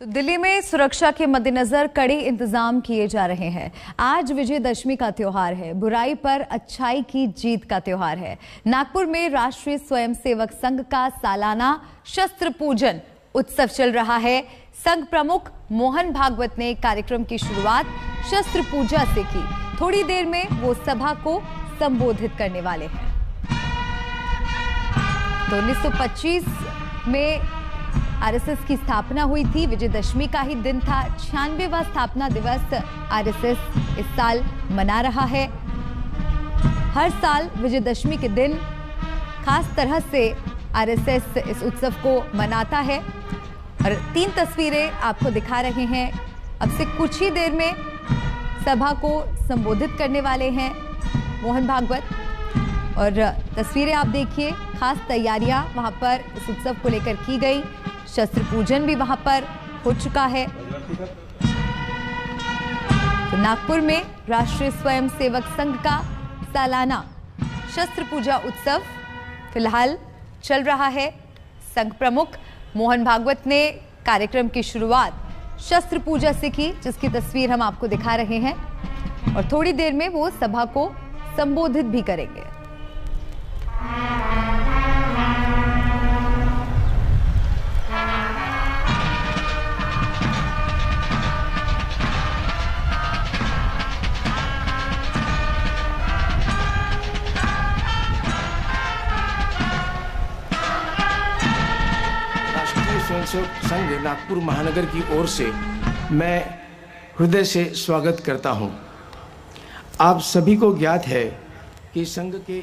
तो दिल्ली में सुरक्षा के मद्देनजर कड़े इंतज़ाम किए जा रहे हैं। आज विजयदशमी का त्योहार है। बुराई पर अच्छाई की जीत का त्योहार है। नागपुर में राष्ट्रीय स्वयंसेवक संघ का सालाना शस्त्र पूजन उत्सव चल रहा है। संघ प्रमुख मोहन भागवत ने कार्यक्रम की शुरुआत शस्त्र पूजा से की। थोड़ी देर में वो सभा को संबोधित करने वाले हैं। तो 1925 में आरएसएस की स्थापना हुई थी। विजयदशमी का ही दिन था। छियानवेवा स्थापना दिवस आरएसएस इस साल मना रहा है। हर साल विजयदशमी के दिन खास तरह से आरएसएस इस उत्सव को मनाता है। और तीन तस्वीरें आपको दिखा रहे हैं। अब से कुछ ही देर में सभा को संबोधित करने वाले हैं मोहन भागवत। और तस्वीरें आप देखिए, खास तैयारियाँ वहाँ पर इस उत्सव को लेकर की गई। शस्त्र पूजन भी वहाँ पर हो चुका है। तो नागपुर में राष्ट्रीय स्वयंसेवक संघ का सालाना शस्त्र पूजा उत्सव फ़िलहाल चल रहा है। संघ प्रमुख मोहन भागवत ने कार्यक्रम की शुरुआत शस्त्र पूजा से की, जिसकी तस्वीर हम आपको दिखा रहे हैं। और थोड़ी देर में वो सभा को संबोधित भी करेंगे। स्वयंसेवक संघ नागपुर महानगर की ओर से मैं हृदय से स्वागत करता हूँ। आप सभी को ज्ञात है कि संघ के